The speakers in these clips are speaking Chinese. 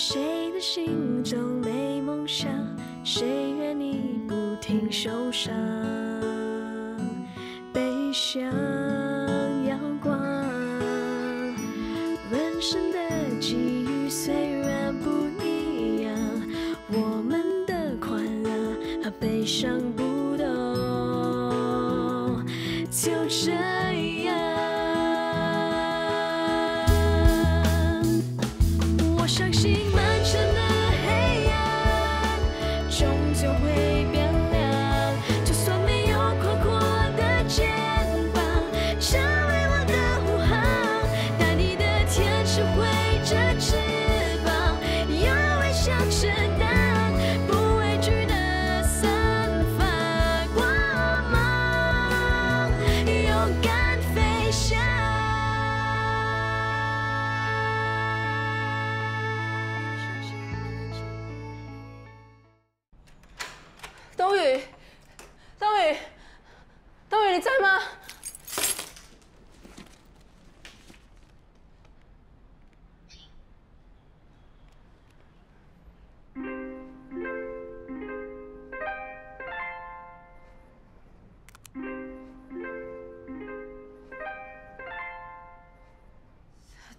谁的心中没梦想？谁愿你不停受伤？悲伤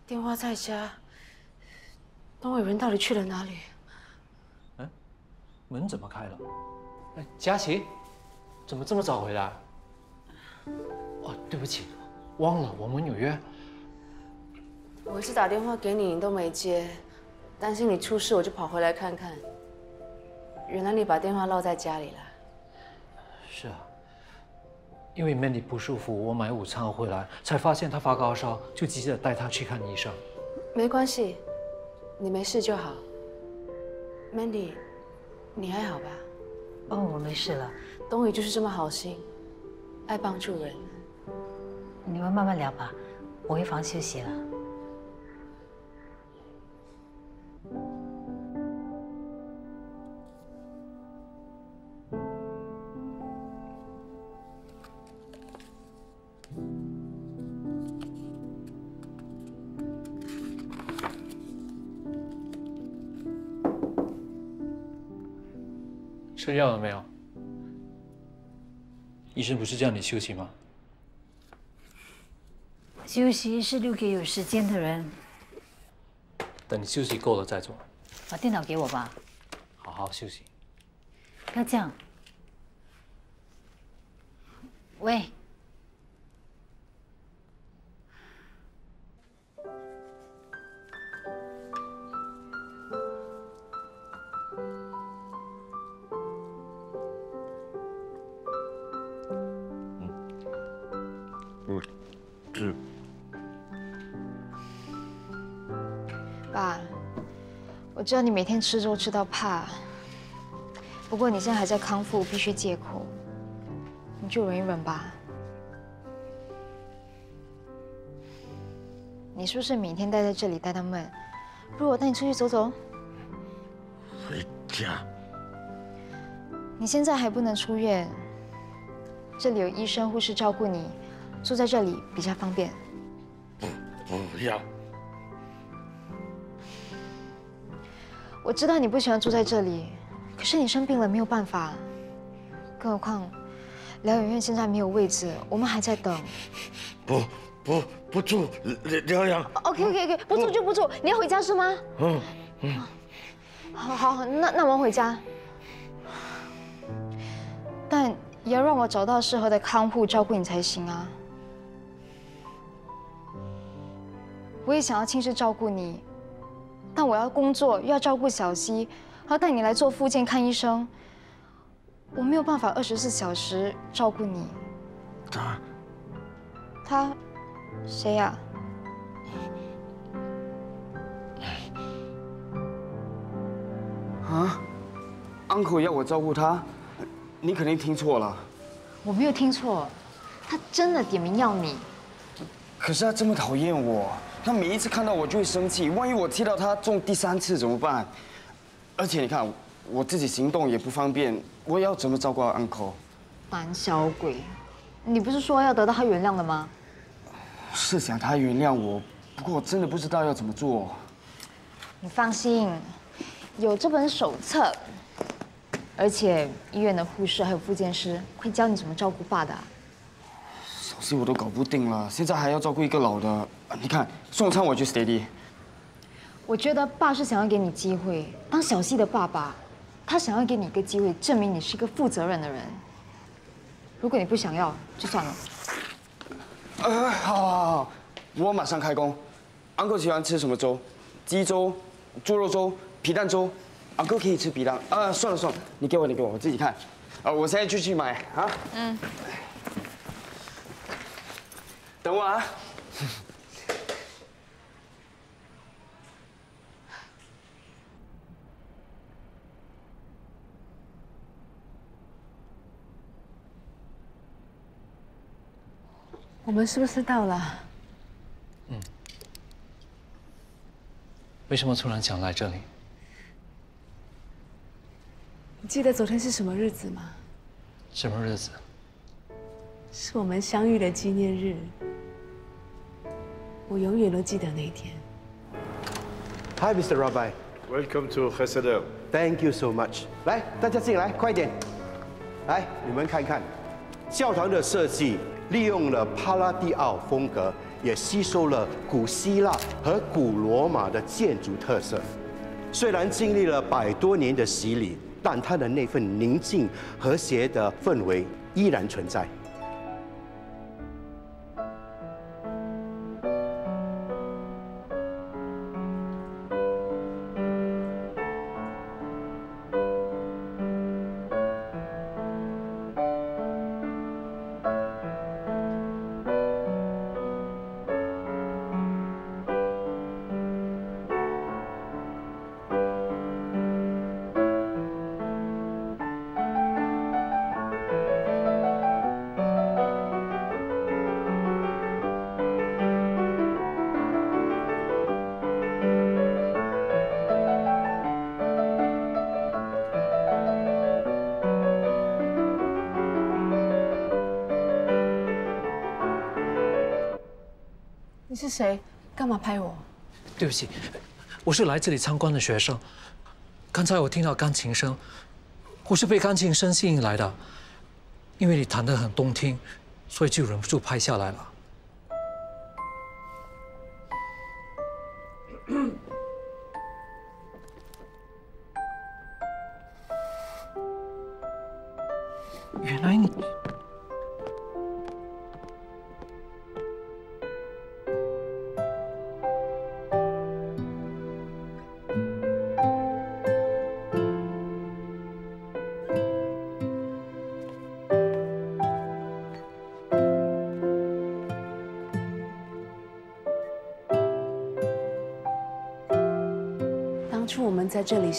电话在家，冬雨人到底去了哪里？门怎么开了？哎，佳琪，怎么这么早回来？哦，对不起，忘了我们有约。我一直打电话给你，你都没接，担心你出事，我就跑回来看看。原来你把电话落在家里了。是啊，因为 Mandy 不舒服，我买午餐回来才发现她发高烧，就急着带她去看医生。没关系，你没事就好。Mandy，你还好吧？哦，我没事了，冬雨就是这么好心，爱帮助人。你们慢慢聊吧，我回房休息了。吃药了没有？医生不是叫你休息吗？休息是留给有时间的人。等你休息够了再做，把电脑给我吧，好好休息。不要这样。喂，知道你每天吃粥吃到怕，不过你现在还在康复，必须戒口，你就忍一忍吧。你是不是每天待在这里待到闷？不如我带你出去走走。回家。你现在还不能出院，这里有医生护士照顾你，住在这里比较方便。不要，我知道你不喜欢住在这里，可是你生病了没有办法，更何况疗养院现在没有位置，我们还在等。不不不住疗疗养。OK OK OK，不住就不住，你要回家是吗？嗯，嗯好好，那那我们回家，但也要让我找到适合的看护照顾你才行啊。我也想要亲自照顾你，但我要工作，又要照顾小溪，还要带你来做复健、看医生，我没有办法二十四小时照顾你。他他，谁呀、啊，uncle 要我照顾他，你肯定听错了。我没有听错，他真的点名要你。可是他这么讨厌我，他每一次看到我就会生气，万一我踢到他中第三次怎么办？而且你看，我自己行动也不方便，我要怎么照顾 uncle？胆小鬼，你不是说要得到他原谅的吗？是想他原谅我，不过我真的不知道要怎么做。你放心，有这本手册，而且医院的护士还有复健师会教你怎么照顾爸的。小事我都搞不定了，现在还要照顾一个老的。啊你看，送餐我去 steady。我觉得爸是想要给你机会，当小溪的爸爸，他想要给你一个机会，证明你是一个负责任的人。如果你不想要，就算了。呃，好好好，我马上开工。Uncle 喜欢吃什么粥？鸡粥、猪肉粥、皮蛋粥。Uncle 可以吃皮蛋。啊，算了算了，你给我，你给我，我自己看。啊，我现在就去买啊。嗯。等我啊。我们是不是到了？嗯为什么突然想来这里？你记得昨天是什么日子吗？什么日子？是我们相遇的纪念日。我永远都记得那一天。Hi, Mr. Rabbi. Welcome to Chesed Thank you so much. 来，大家进来，快点。来，你们看看，教堂的设计利用了帕拉蒂奥风格，也吸收了古希腊和古罗马的建筑特色。虽然经历了百多年的洗礼，但它的那份宁静和谐的氛围依然存在。是谁？干嘛拍我？对不起，我是来这里参观的学生。刚才我听到钢琴声，我是被钢琴声吸引来的，因为你弹得很动听，所以就忍不住拍下来了。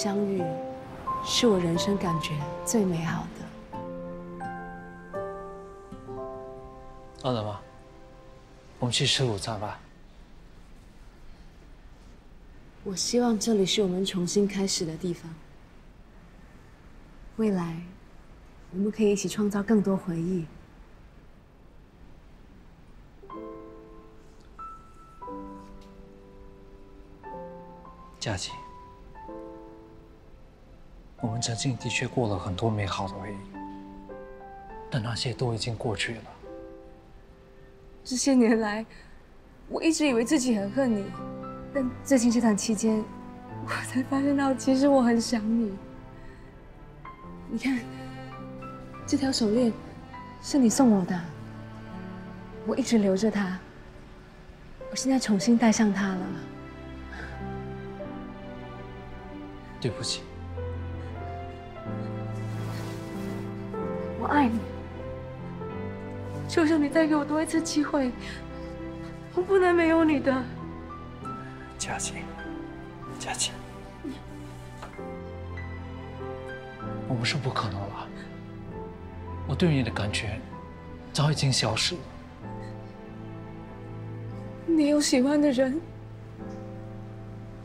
相遇，是我人生感觉最美好的。饿了吗？我们去吃午餐吧。我希望这里是我们重新开始的地方。未来，我们可以一起创造更多回忆。佳琪，我们曾经的确过了很多美好的回忆，但那些都已经过去了。这些年来，我一直以为自己很恨你，但最近这段期间，我才发现到其实我很想你。你看，这条手链是你送我的，我一直留着它，我现在重新戴上它了。对不起，爱你，求求你再给我多一次机会，我不能没有你的。佳琪，佳琪，我们是不可能了。我对你的感觉早已经消失了。你有喜欢的人，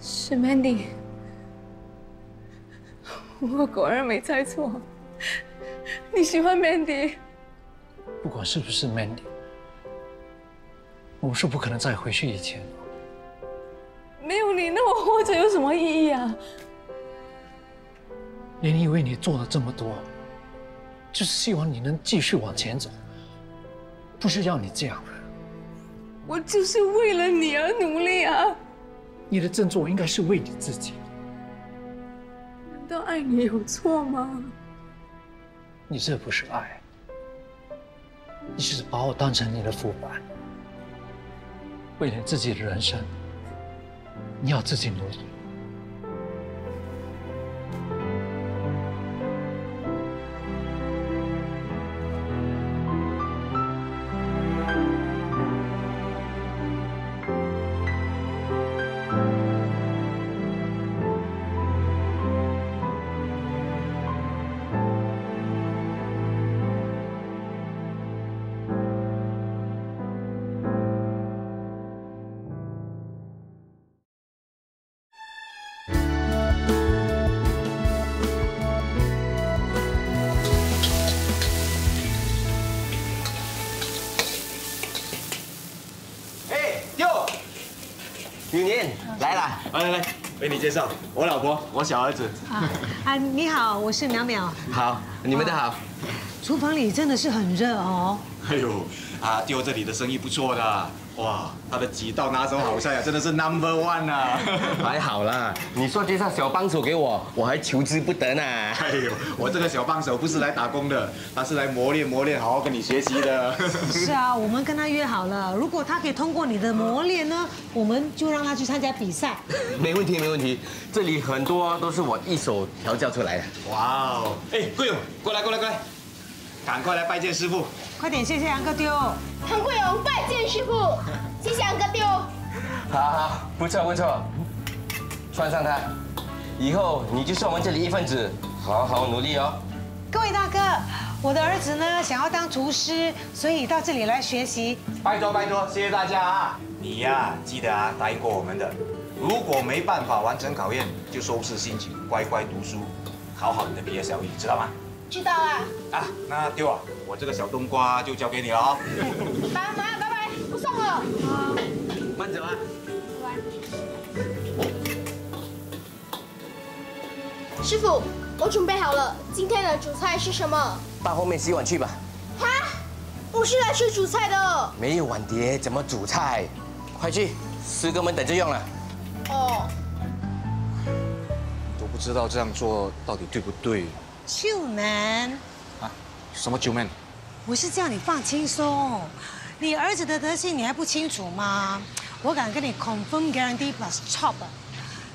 是 Mandy。我果然没猜错，你喜欢 Mandy。不管是不是 Mandy，我们是不可能再回去以前了。没有你，那我 活着有什么么意义啊？连你为你做了这么多，就是希望你能继续往前走，不是要你这样。我就是为了你而努力啊！你的振作应该是为你自己。难道爱你有错吗？你这不是爱，你只是把我当成你的副板。为了自己的人生，你要自己努力。来啦，来来来，为你介绍我老婆，我小儿子。啊啊，你好，我是淼淼。好，你们的好。厨房里真的是很热哦。哎呦，啊，丢这里的生意不错的，哇，他的几道拿手好菜啊，真的是 number one 啊。还好啦，你说介绍小帮手给我，我还求之不得呢。哎呦，我这个小帮手不是来打工的，他是来磨练磨练，好好跟你学习的。是啊，我们跟他约好了，如果他可以通过你的磨练呢，我们就让他去参加比赛。没问题，没问题。这里很多都是我一手调教出来的。哇哦，哎，贵勇，过来过来过来，赶快来拜见师傅。快点，谢谢杨哥丢。唐贵荣拜见师傅，谢谢杨哥丢。好好，不错不错，穿上它，以后你就是我们这里一份子，好好努力哦。各位大哥，我的儿子呢想要当厨师，所以到这里来学习。拜托拜托，谢谢大家啊！你呀、记得啊，答应过我们的，如果没办法完成考验，就收拾心情，乖乖读书，考好你的毕业效益，知道吗？知道了，啊，那丢啊，我这个小冬瓜就交给你了哦。妈妈，拜拜，不送了。慢走啊。师傅，我准备好了，今天的主菜是什么？到后面洗碗去吧。哈，不是来吃主菜的。没有碗碟怎么煮菜？快去，师哥们等着用了。哦，都不知道这样做到底对不对秀男，啊？什么九门？我是叫你放轻松。你儿子的德性你还不清楚吗？我敢跟你 confirm guarantee plus chop，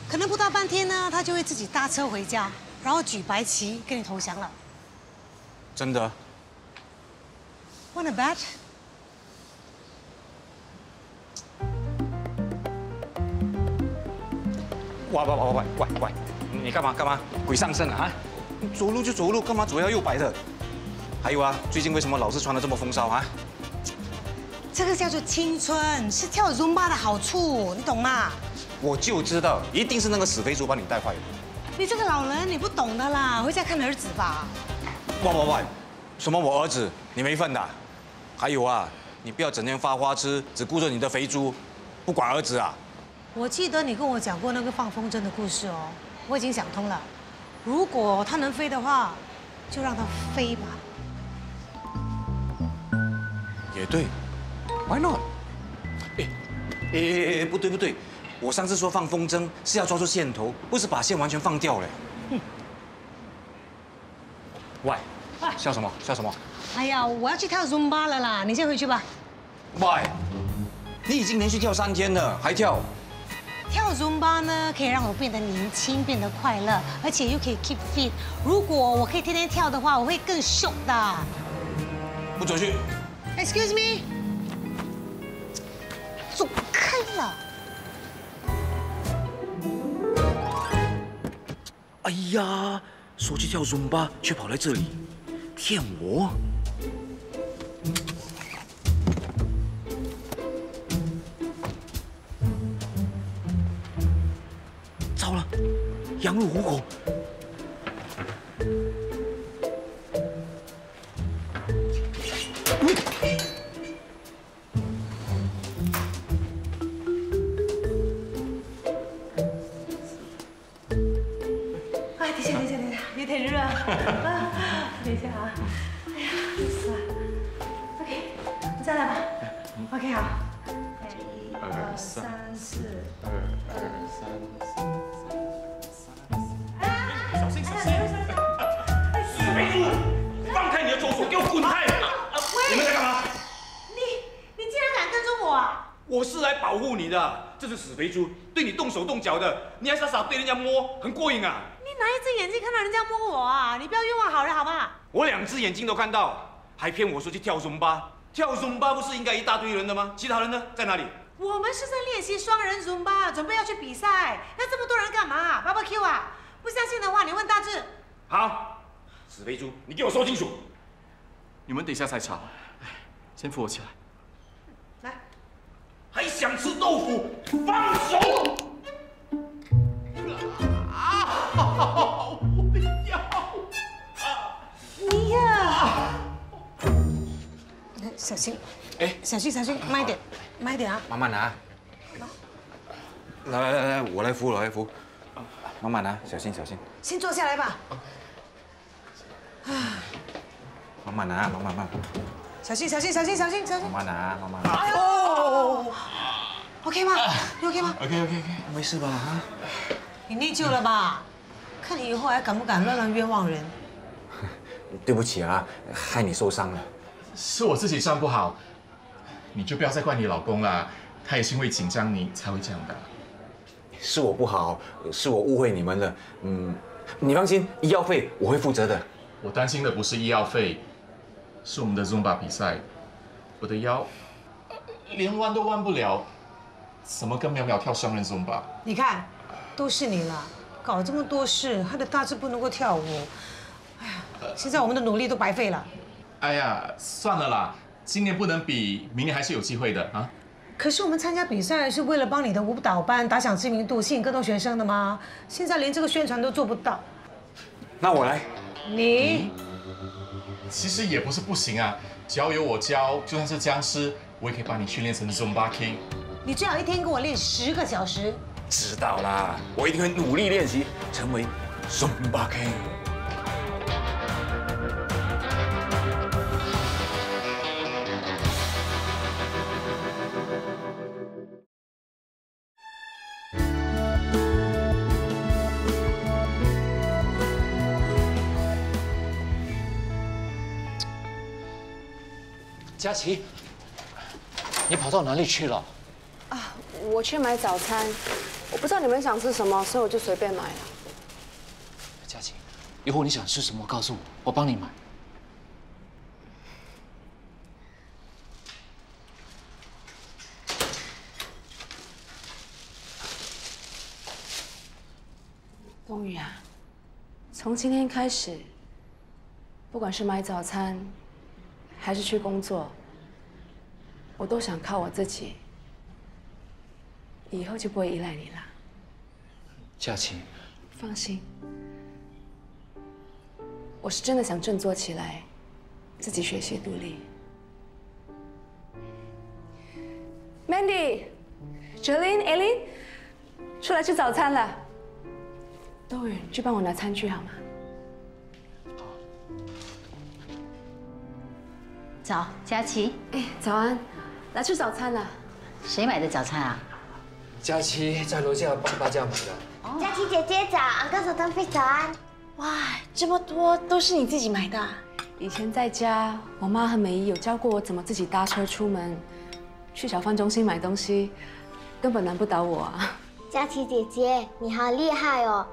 可能不到半天呢，他就会自己搭车回家，然后举白旗跟你投降了。真的？Wanna bet？喂喂喂喂喂喂，你干嘛干嘛？鬼上身了啊？走路就走路，干嘛左摇右摆的？还有啊，最近为什么老是穿的这么风骚啊？这个叫做青春，是跳 Zumba 的好处，你懂吗？我就知道，一定是那个死肥猪把你带坏的。你这个老人你不懂的啦，回家看儿子吧。喂喂喂，什么我儿子？你没份的？还有啊，你不要整天发花痴，只顾着你的肥猪，不管儿子啊。我记得你跟我讲过那个放风筝的故事哦，我已经想通了。如果它能飞的话，就让它飞吧。也对，Why not？哎哎哎哎，不对不对，我上次说放风筝是要抓住线头，不是把线完全放掉嘞。喂，笑什么？笑什么？哎呀，我要去跳 Zumba 了啦，你先回去吧。喂，你已经连续跳三天了，还跳？跳 Zumba 呢，可以让我变得年轻，变得快乐，而且又可以 keep fit。如果我可以天天跳的话，我会更瘦的。不准去！Excuse me，走开了。哎呀，说去跳 Zumba，却跑来这里，骗我！羊入虎口。人家摸，很过瘾啊！你哪一只眼睛看到人家摸我啊？你不要冤枉好人好不好？我两只眼睛都看到，还骗我说去跳松巴。跳松巴不是应该一大堆人的吗？其他人呢？在哪里？我们是在练习双人 Zumba，准备要去比赛。要这么多人干嘛？Barbecue 啊！不相信的话，你问大志。好，死肥猪，你给我说清楚。你们等一下再查。先扶我起来。来。还想吃豆腐？放手！我的腰！你呀！小心！哎，小心小心，慢一点，慢一点啊！慢慢拿。来来来来，我来扶，我来扶。慢慢拿，小心小心。先坐下来吧。慢慢拿，慢慢慢。小心小心小心小心小心。慢慢拿，慢慢拿。哎呦！OK 吗？你 OK 吗？OK OK OK，没事吧？啊？你内疚了吧？看你以后还敢不敢乱乱冤枉人？对不起啊，害你受伤了。是我自己站不好，你就不要再怪你老公了。他也是因为紧张你才会这样的。是我不好，是我误会你们了。嗯，你放心，医药费我会负责的。我担心的不是医药费，是我们的 Zumba 比赛。我的腰连弯都弯不了，怎么跟淼淼跳双人 Zumba？你看，都是你了，搞这么多事，害得大志不能够跳舞。哎呀，现在我们的努力都白费了。哎呀，算了啦，今年不能比，明年还是有机会的啊。可是我们参加比赛是为了帮你的舞蹈班打响知名度，吸引更多学生的吗？现在连这个宣传都做不到。那我来。你？其实也不是不行啊，只要有我教，就算是僵尸，我也可以把你训练成 Zumba King。你最好一天跟我练十个小时。知道啦，我一定会努力练习，成为 Zumba King。佳琪，你跑到哪里去了？啊，我去买早餐，我不知道你们想吃什么，所以我就随便买了。佳琪，以后你想吃什么告诉我，我帮你买。冬雨啊，从今天开始，不管是买早餐，还是去工作，我都想靠我自己。以后就不会依赖你了。佳琪，放心，我是真的想振作起来，自己学习独立。Mandy、Jolene、Eileen，出来吃早餐了。冬雨，去帮我拿餐具好吗？早，佳琪。哎，早安，来吃早餐了。谁买的早餐啊？佳琪在楼下帮大家买的。佳琪姐姐早，昂哥早张飞早安。哇，这么多都是你自己买的？以前在家，我妈和美姨有教过我怎么自己搭车出门，去小贩中心买东西，根本难不倒我啊。佳琪姐姐，你好厉害哦！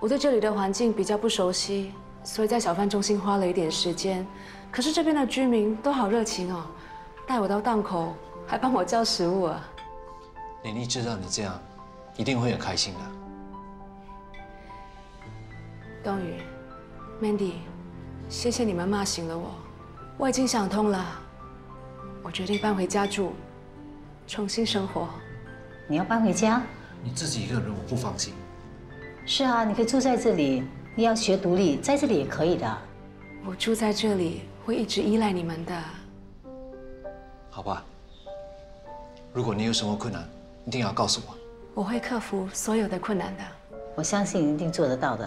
我对这里的环境比较不熟悉，所以在小贩中心花了一点时间。可是这边的居民都好热情哦，带我到档口，还帮我叫食物啊。玲玲知道你这样，一定会很开心的。冬雨，Mandy，谢谢你们骂醒了我，我已经想通了，我决定搬回家住，重新生活。你要搬回家？你自己一个人我不放心。是啊，你可以住在这里。你要学独立，在这里也可以的。我住在这里会一直依赖你们的。好吧，如果你有什么困难，一定要告诉我。我会克服所有的困难的。我相信你一定做得到的。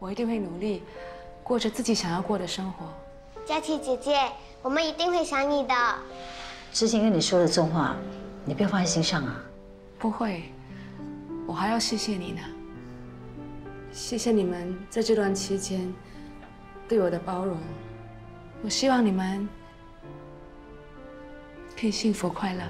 我一定会努力，过着自己想要过的生活。佳琪姐姐，我们一定会想你的。之前跟你说的重话，你不要放在心上啊。不会，我还要谢谢你呢。谢谢你们在这段期间对我的包容。我希望你们可以幸福快乐。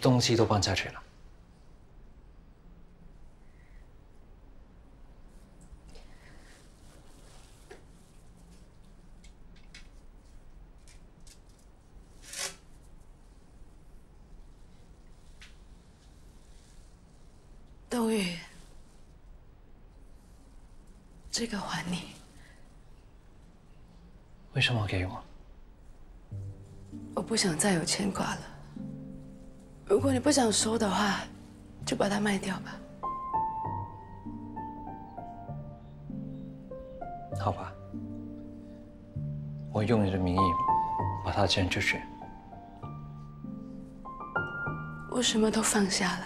东西都搬下去了。冬雨，这个还你。为什么给我？我不想再有牵挂了。如果你不想收的话，就把它卖掉吧。好吧，我用你的名义把它捐出去。我什么都放下了。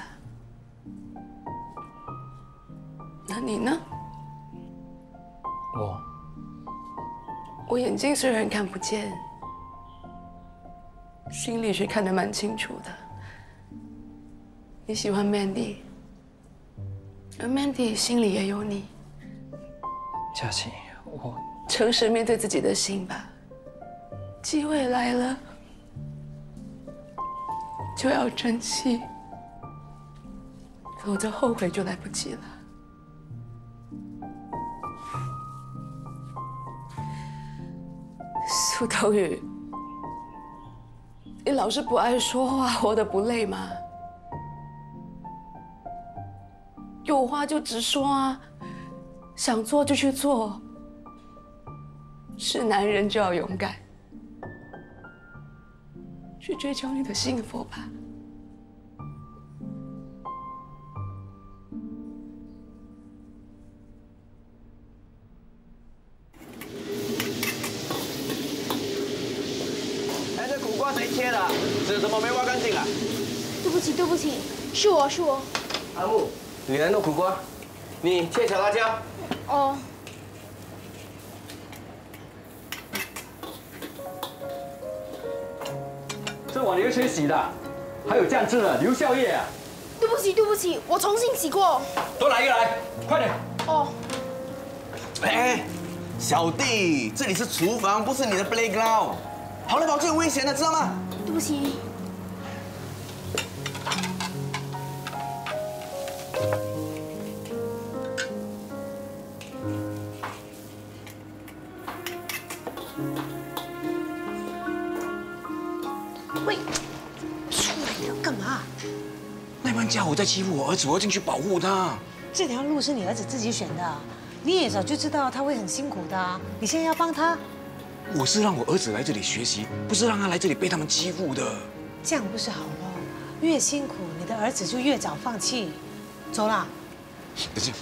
那你呢？我我眼睛虽然看不见，心里却看得蛮清楚的。你喜欢 Mandy，而 Mandy 心里也有你。佳琪，我诚实面对自己的心吧。机会来了，就要珍惜，否则后悔就来不及了。苏冬雨，你老是不爱说话，活得不累吗？有话就直说啊，想做就去做。是男人就要勇敢，去追求你的幸福吧。哎，这苦瓜谁切的？纸怎么没挖干净啊？对不起，对不起，是我是我。阿木，你来弄苦瓜，你切小辣椒。哦。这碗你是谁洗的？还有酱汁呢，刘宵夜啊！对不起，对不起，我重新洗过。多来一个来，快点！哦。哎，小弟，这里是厨房，不是你的 playground。跑来跑去很危险的，知道吗？对不起。在欺负我儿子，我要进去保护他。这条路是你儿子自己选的，你也早就知道他会很辛苦的啊，你现在要帮他，我是让我儿子来这里学习，不是让他来这里被他们欺负的。这样不是好咯？越辛苦，你的儿子就越早放弃。走啦，等下，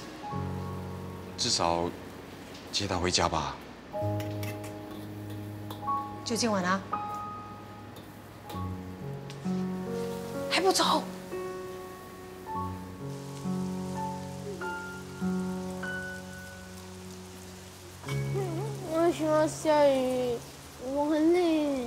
至少接他回家吧。就今晚啊，还不走？为什么要下雨？我很累。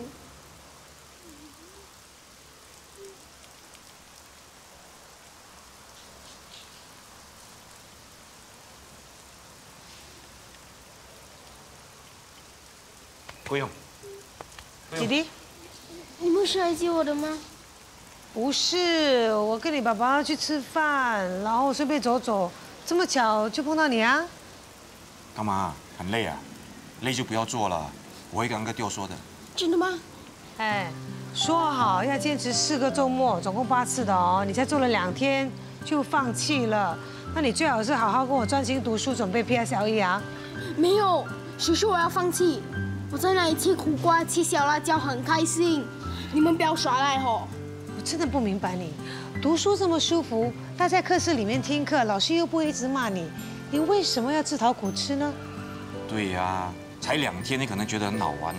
不用，弟弟，你不是来接我的吗？不是，我跟你爸爸要去吃饭，然后顺便走走，这么巧就碰到你啊。干嘛？很累啊？累就不要做了，我会跟个调说的。真的吗？哎，说好要坚持四个周末，总共八次的哦，你才做了两天就放弃了，那你最好是好好跟我专心读书，准备 PSLE 啊。没有，叔叔我要放弃？我在那里切苦瓜、切小辣椒，很开心。你们不要耍赖吼！我真的不明白你，读书这么舒服，待在课室里面听课，老师又不会一直骂你，你为什么要自讨苦吃呢？对呀、才两天，你可能觉得很好玩。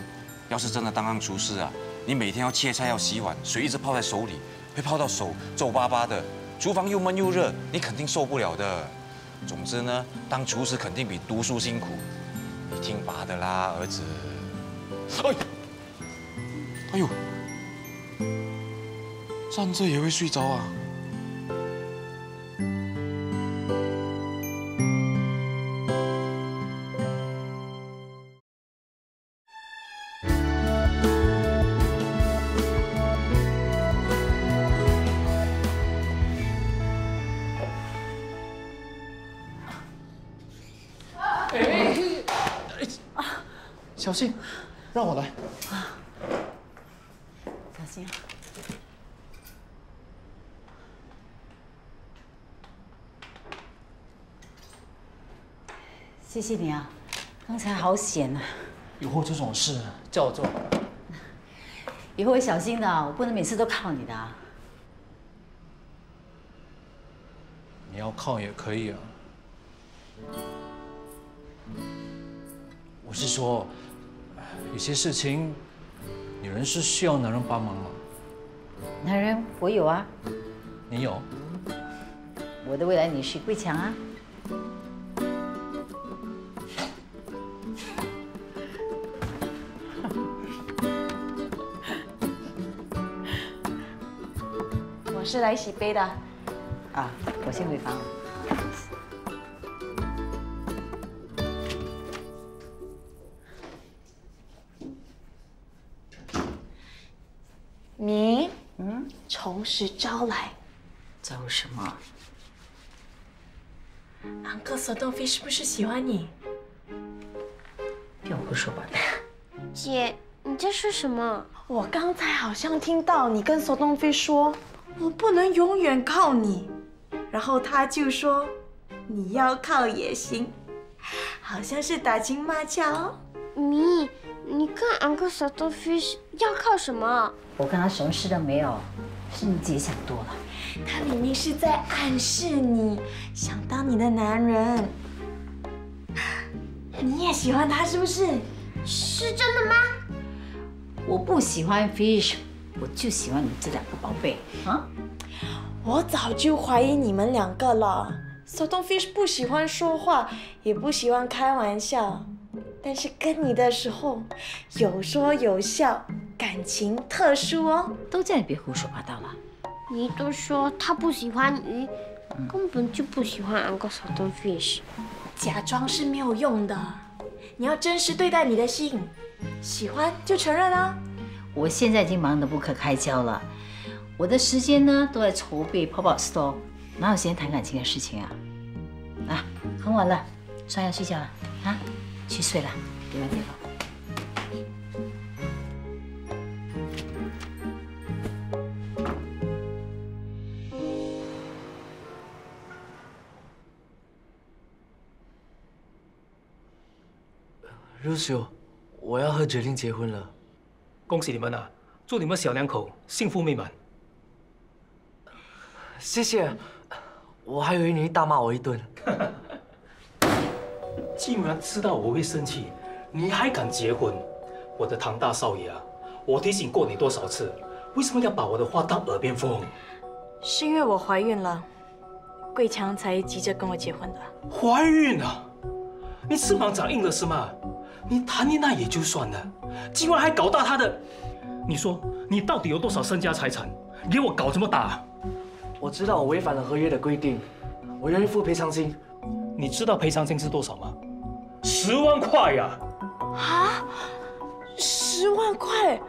要是真的当上厨师啊，你每天要切菜、要洗碗，水一直泡在手里，会泡到手皱巴巴的，厨房又闷又热，你肯定受不了的。总之呢，当厨师肯定比读书辛苦，你听爸的啦，儿子。哎，哎呦，站着也会睡着啊？谢谢你啊，刚才好险啊！以后这种事叫我做。以后会小心的，我不能每次都靠你的啊。你要靠也可以啊。我是说，有些事情，女人是需要男人帮忙吗？男人我有啊，你有？我的未来女婿桂强啊。是来洗杯的。啊，我先回房了。明，嗯，从实招来。招什么？安哥索东飞是不是喜欢你？别胡说八道。姐，你在说什么？我刚才好像听到你跟索东飞说，我不能永远靠你，然后他就说你要靠也行，好像是打情骂俏哦。咪，你跟 Uncle s a t o Fish 要靠什么？我跟他什么事都没有，是你自己想多了。他明明是在暗示你想当你的男人，你也喜欢他是不是？是真的吗？我不喜欢 Fish，我就喜欢你这两个宝贝啊！我早就怀疑你们两个了。索东 Fish 不喜欢说话，也不喜欢开玩笑，但是跟你的时候有说有笑，感情特殊哦。都叫你别胡说八道了。你都说他不喜欢鱼，根本就不喜欢 Uncle t o Fish。假装是没有用的，你要真实对待你的心，喜欢就承认啊。我现在已经忙得不可开交了，我的时间呢，都在筹备泡泡 store，哪有时间谈感情的事情啊？啊，很晚了，算要睡觉了。啊，去睡了，别玩别玩。Lucio，我要和哲林结婚了。恭喜你们啊！祝你们小两口幸福美满。谢谢，我还以为你大骂我一顿。竟然知道我会生气，你还敢结婚？我的唐大少爷啊，我提醒过你多少次，为什么要把我的话当耳边风？是因为我怀孕了，桂强才急着跟我结婚的。怀孕啊？你翅膀长硬了是吗？你谈恋爱也就算了，今晚还搞大他的，你说你到底有多少身家财产？给我搞这么大？我知道我违反了合约的规定，我愿意付赔偿金。你知道赔偿金是多少吗？十万块呀！啊，十万块！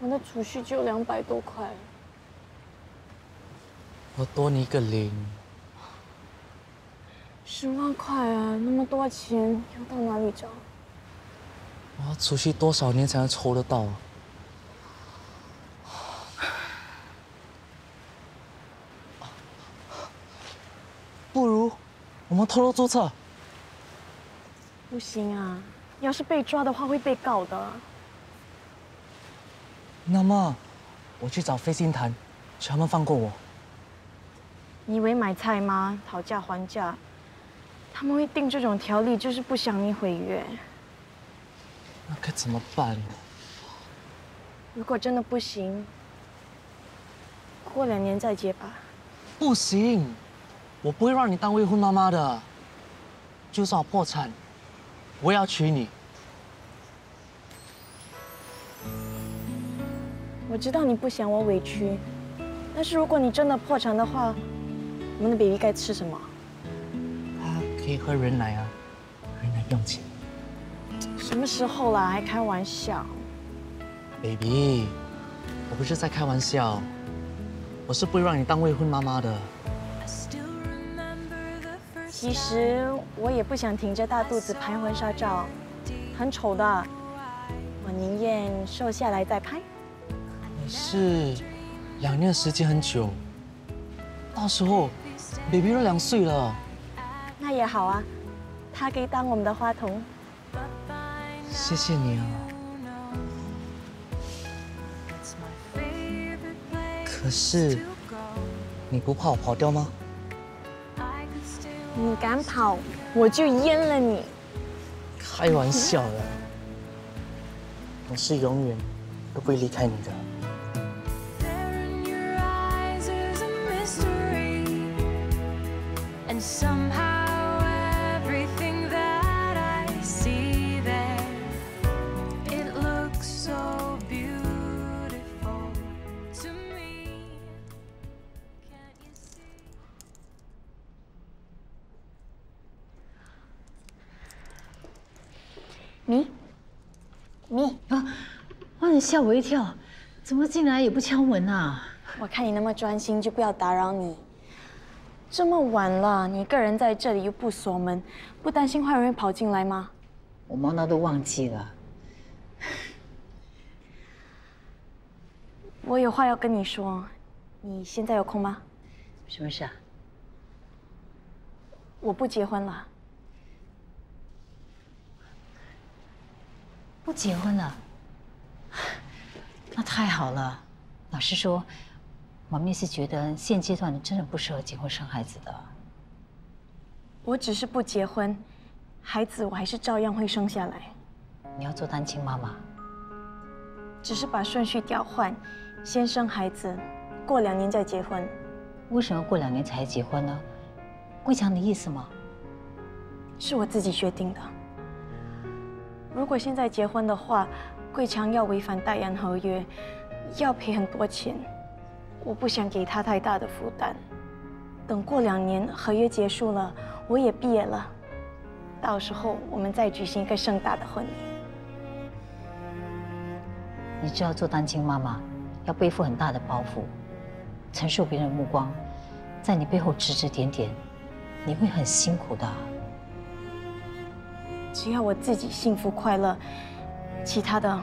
我的储蓄只有两百多块，我多你一个零。十万块啊，那么多钱要到哪里找？我要储蓄多少年才能筹得到？不如我们偷偷注册。不行啊，要是被抓的话会被告的。那么，我去找飞星谈，求他们放过我。你以为买菜吗？讨价还价，他们会定这种条例，就是不想你毁约。那该怎么办？如果真的不行，过两年再结吧。不行，我不会让你当未婚妈妈的。就算我破产，我也要娶你。我知道你不想我委屈，但是如果你真的破产的话，我们的 baby 该吃什么？他可以喝人奶啊，人奶不用钱。什么时候啦？还开玩笑？baby，我不是在开玩笑，我是不会让你当未婚妈妈的。其实我也不想挺着大肚子拍婚纱照，很丑的。我宁愿瘦下来再拍。是，两年的时间很久，到时候 baby 都两岁了。那也好啊，他可以当我们的花童。谢谢你啊。可是，你不怕我跑掉吗？你敢跑，我就阉了你。开玩笑的，我是永远都不会离开你的。咪，咪啊！哇，你吓我一跳，怎么进来也不敲门啊？我看你那么专心，就不要打扰你。这么晚了，你一个人在这里又不锁门，不担心坏人会跑进来吗？我忙到都忘记了。我有话要跟你说，你现在有空吗？什么事啊？我不结婚了。不结婚了，那太好了。老实说，妈咪是觉得现阶段你真的不适合结婚生孩子的。我只是不结婚，孩子我还是照样会生下来。你要做单亲妈妈，只是把顺序调换，先生孩子，过两年再结婚。为什么过两年才结婚呢？桂强的意思吗？是我自己决定的。如果现在结婚的话，桂强要违反代言合约，要赔很多钱。我不想给他太大的负担。等过两年合约结束了，我也毕业了，到时候我们再举行一个盛大的婚礼。你知道做单亲妈妈要背负很大的包袱，承受别人的目光，在你背后指指点点，你会很辛苦的。只要我自己幸福快乐，其他的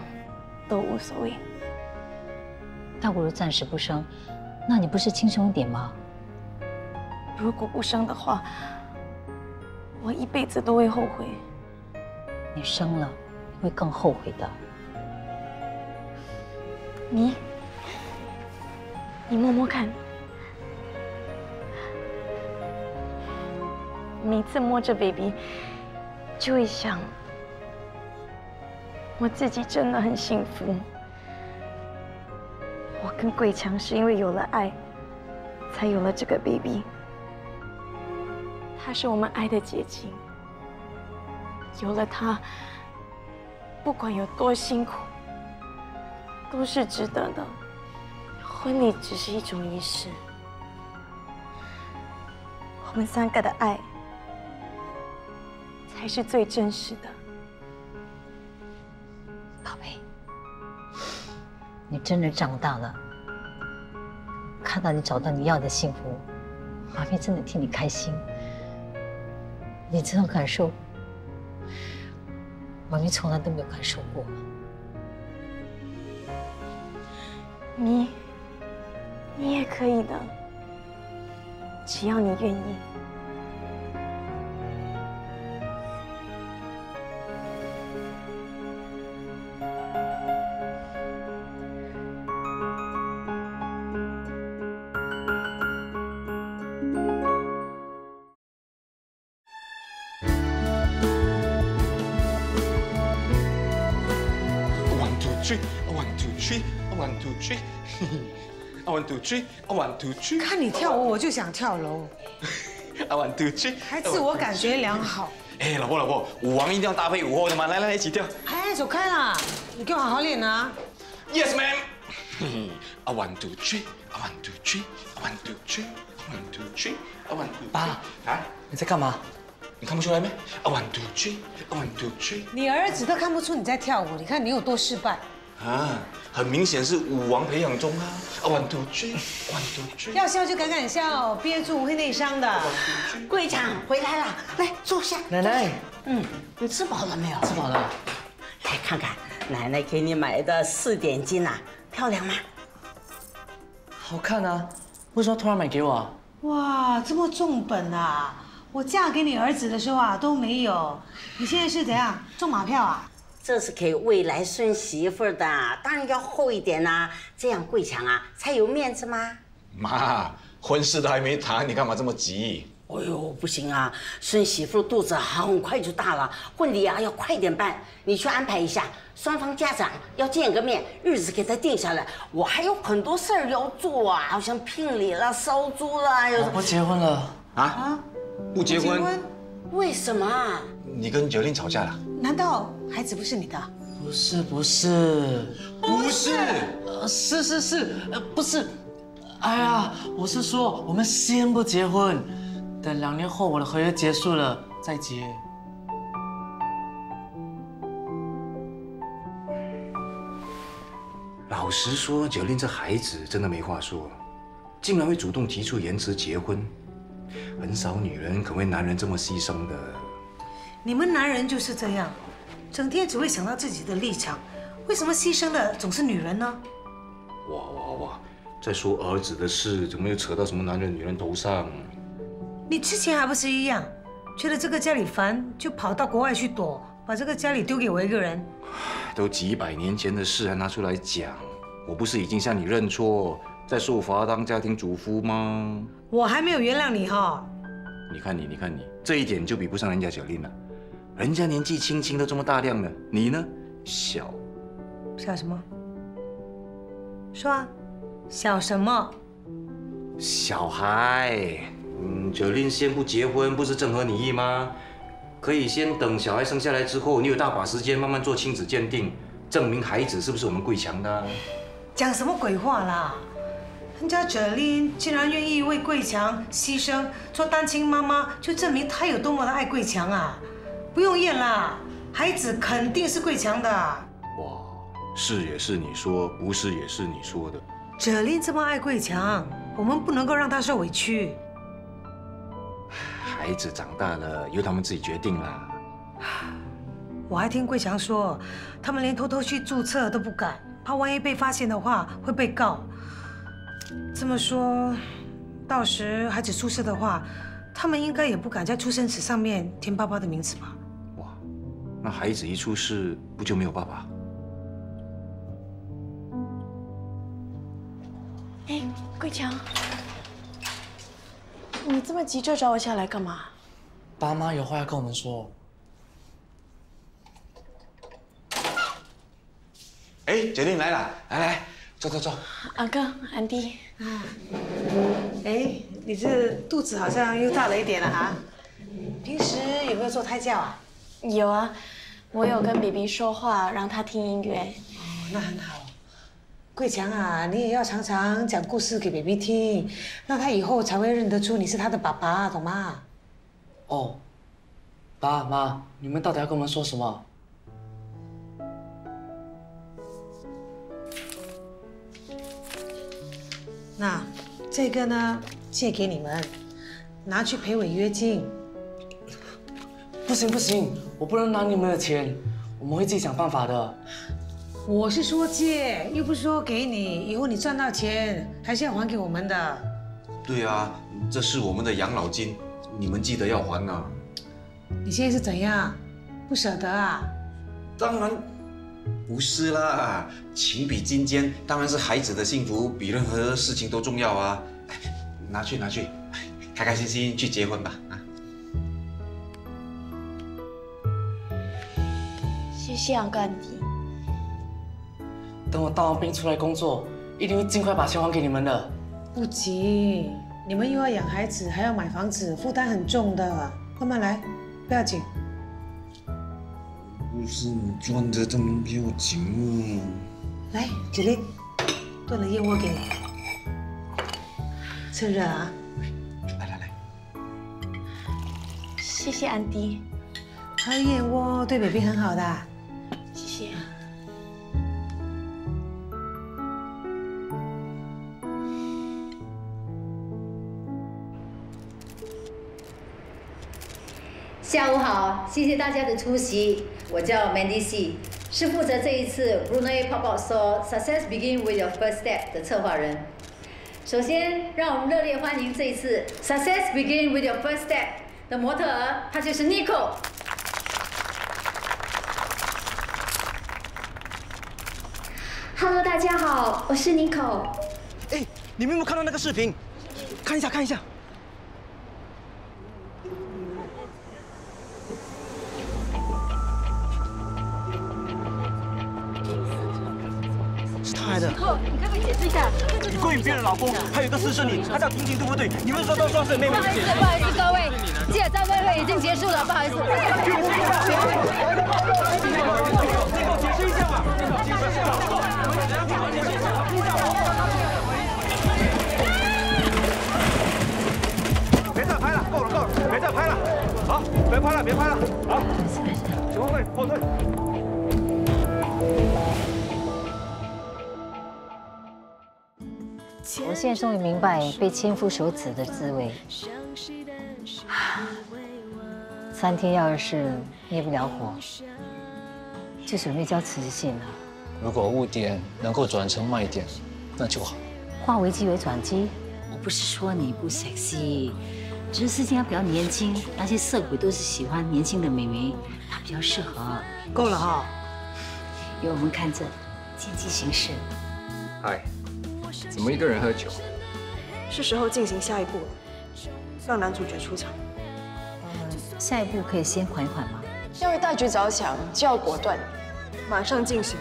都无所谓。倒不如暂时不生，那你不是轻松一点吗？如果不生的话，我一辈子都会后悔。你生了，会更后悔的。你，你摸摸看，每次摸着 baby，就会想，我自己真的很幸福。跟桂强是因为有了爱，才有了这个 baby。他是我们爱的结晶，有了他，不管有多辛苦，都是值得的。婚礼只是一种仪式，我们三个的爱才是最真实的。宝贝，你真的长大了，看到你找到你要的幸福，妈咪真的替你开心。你这种感受，妈咪从来都没有感受过。你，你也可以的，只要你愿意。One two three, one two three, one two three, one two three, one two three。看你跳舞，我就想跳楼，One two three。还自我感觉良好。哎，老婆老婆，舞王一定要搭配舞后的嘛，来来来，一起跳。哎，走开啦！你给我好好练啊！Yes, ma'am. A one two three, a one two three, a one two three, a one two three, a one two. 爸啊，你在干嘛？你看不出来没？A one two three, a one two three。你儿子都看不出你在跳舞，你看你有多失败。啊，很明显是武王培养中啊。啊 one two three, one two three。要笑就敢敢笑，憋住会内伤的。贵长回来了，来坐下。奶奶，嗯，你吃饱了没有？吃饱了。来看看奶奶给你买的四点金呐、漂亮吗？好看啊！为什么突然买给我啊？哇，这么重本啊！我嫁给你儿子的时候啊都没有，你现在是怎样中马票啊？这是给未来孙媳妇儿的，当然要厚一点啦、这样桂强啊才有面子嘛。妈，婚事都还没谈，你干嘛这么急？哎呦，不行啊！孙媳妇肚子很快就大了，婚礼啊要快点办，你去安排一下，双方家长要见个面，日子给他定下来。我还有很多事儿要做啊，好像聘礼啦、烧猪啦，有我不结婚了。啊？不结婚？为什么啊？你跟九令吵架了？难道孩子不是你的？不是不是不是，呃是是是，呃不是。哎呀，我是说，我们先不结婚，等两年后我的合约结束了再结。老实说，九令这孩子真的没话说，竟然会主动提出延迟结婚，很少女人肯为男人这么牺牲的。你们男人就是这样，整天只会想到自己的立场，为什么牺牲的总是女人呢？哇哇哇！在说儿子的事，怎么又扯到什么男人女人头上？你之前还不是一样，觉得这个家里烦，就跑到国外去躲，把这个家里丢给我一个人。都几百年前的事，还拿出来讲？我不是已经向你认错，在受罚当家庭主妇吗？我还没有原谅你哈、你看你，你看你，这一点就比不上人家小丽了。人家年纪轻轻都这么大量了，你呢？小，小什么？说啊，小什么？小孩。嗯，九令先不结婚，不是正合你意吗？可以先等小孩生下来之后，你有大把时间慢慢做亲子鉴定，证明孩子是不是我们桂强的啊。讲什么鬼话啦？人家哲琳竟然愿意为桂强牺牲，做单亲妈妈，就证明她有多么的爱桂强啊！不用验啦，孩子肯定是桂强的。哇是也是你说，不是也是你说的。哲林这么爱桂强，我们不能够让他受委屈。孩子长大了，由他们自己决定啦。我还听桂强说，他们连偷偷去注册都不敢，怕万一被发现的话会被告。这么说，到时孩子出事的话，他们应该也不敢在出生纸上面填爸爸的名字吧？那孩子一出事，不就没有爸爸？哎，桂强，你这么急着找我下来干嘛？爸妈有话要跟我们说。哎，决定来了，来来，坐坐坐。阿哥，安迪。啊，哎，你这肚子好像又大了一点了啊。平时有没有做胎教啊？有啊，我有跟 BB 说话，让他听音乐。哦，那很好。桂强啊，你也要常常讲故事给 BB 听，那他以后才会认得出你是他的爸爸，懂吗？哦，爸妈，你们到底要跟我们说什么？那这个呢，借给你们，拿去赔违约金。不行不行，我不能拿你们的钱，我们会自己想办法的。我是说借，又不是说给你，以后你赚到钱还是要还给我们的。对啊，这是我们的养老金，你们记得要还啊。你现在是怎样？不舍得啊？当然不是啦，情比金坚，当然是孩子的幸福比任何事情都重要啊。哎拿去拿去，开开心心去结婚吧啊！谢谢昂哥安迪。等我当完兵出来工作，一定会尽快把钱还给你们的。不急，你们又要养孩子，还要买房子，负担很重的，慢慢来，不要紧。不是你赚的这么要紧来，子琳，炖了燕窝给你，趁热啊。来来来谢谢安迪。还有燕窝对 baby 很好的。谢下午好，谢谢大家的出席。我叫 Mandy C，是负责这一次 Brunei Pop-up s o Success Begin with Your First Step 的策划人。首先，让我们热烈欢迎这一次 Success Begin with Your First Step 的模特儿，她就是 Nicole。大家好，我是 Nico。哎，你们有没有看到那个视频？看一下，看一下。是他来的。你可不可以解释一下？你勾引别人老公，还有一个私生女，她叫婷婷，对不对？你们说都说是妹妹。不好意思，不好意思，各位，记者招待会已经结束了，不好意思。别拍了。别拍了，好，请后退后退。我现在终于明白被千夫所指的滋味。三天要是灭不了火，就准备交辞职信了。如果污点能够转成卖点，那就好。化危机为转机，我不是说你不 sexy，只是事情要比较年轻，那些色鬼都是喜欢年轻的美眉，她比较适合。够了哈，由我们看着，见机行事。嗨，怎么一个人喝酒？是时候进行下一步了，让男主角出场。下一步可以先缓一缓吗？要为大局着想，就要果断，马上进行。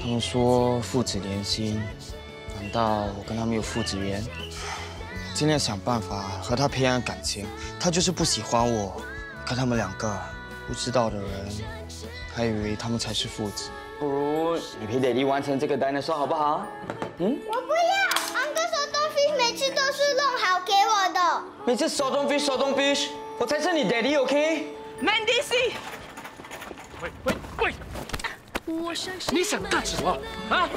他们说父子连心，难道我跟他们有父子缘？尽量想办法和他培养感情。他就是不喜欢我，看他们两个，不知道的人还以为他们才是父子。不如你陪爹地完成这个 dinosaur 好不好？嗯？我不要，安哥手动 fish 每次都是弄好给我的。每次手动 fish 手动 fish，我才是你 daddy，OK？Mandy C。喂喂喂！你想干什么啊？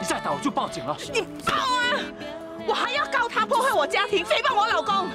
你再打我就报警了。你报啊！我还要告他破坏我家庭，诽谤我老公。